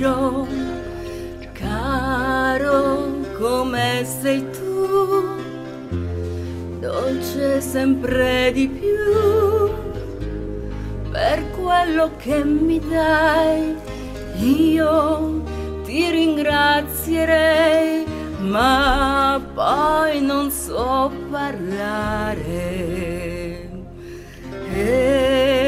dirò, caro come sei tu, dolce sempre di più, per quello che mi dai, io ti ringrazierei, ma poi non so parlare. E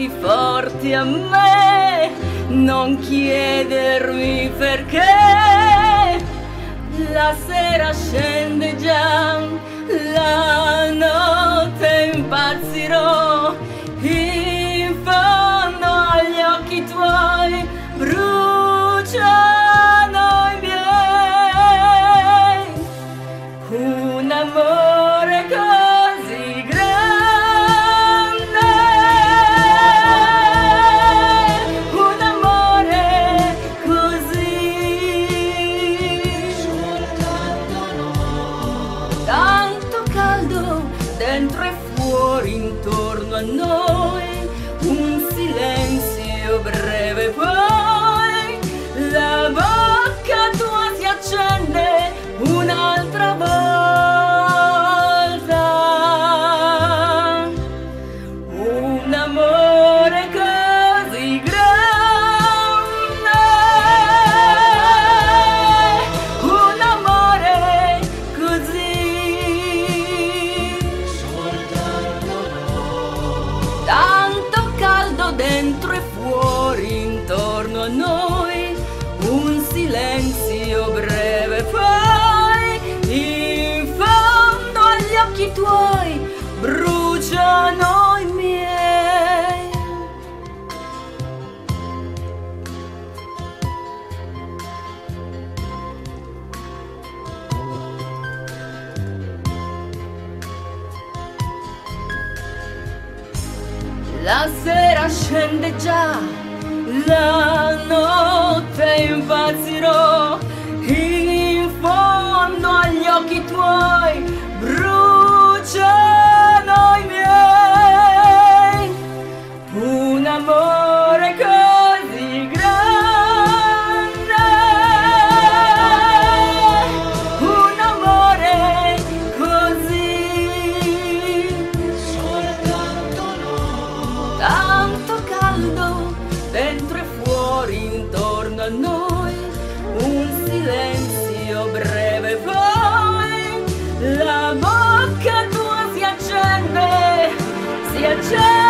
stringiti forti a me non chiedermi perché. La sera scende già la notte impazzirò. In fondo agli occhi tuoi bruciano i miei. Un amore dentro e fuori intorno a noi un silenzio breve poi in fondo agli occhi tuoi bruciano i miei. La sera scende già, la notte impazzirò, in fondo agli occhi tuoi si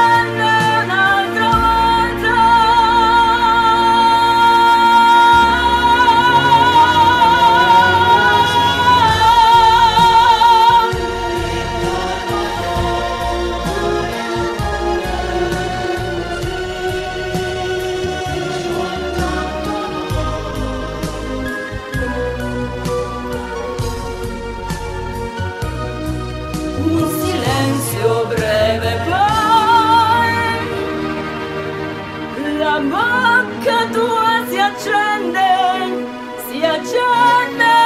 bocca tua si accende, si accende.